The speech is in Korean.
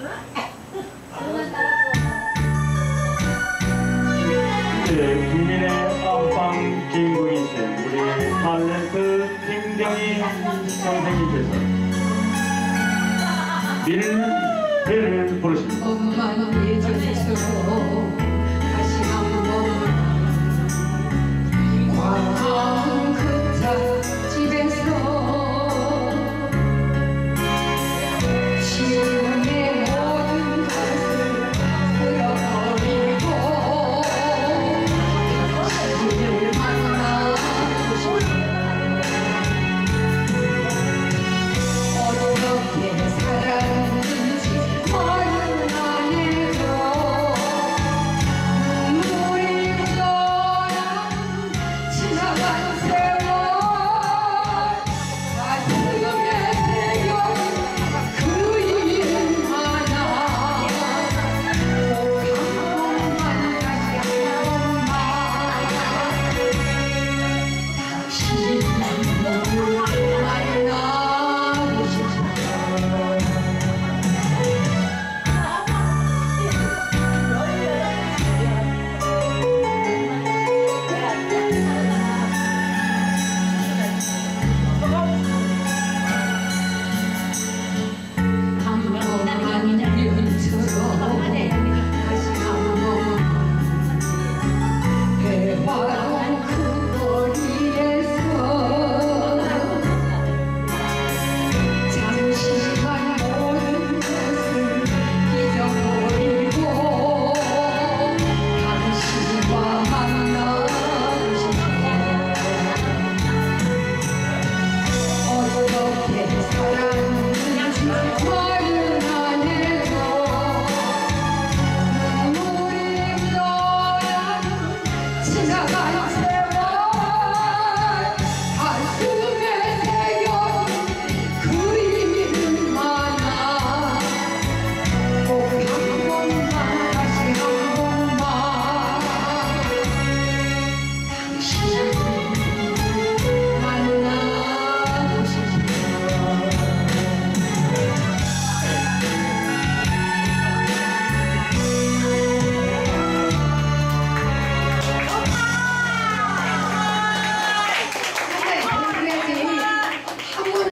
네, 국민의 안방 주인공이신 우리 탤런트 김경희 선생님께서 밀 배를 부르십니다. Zion.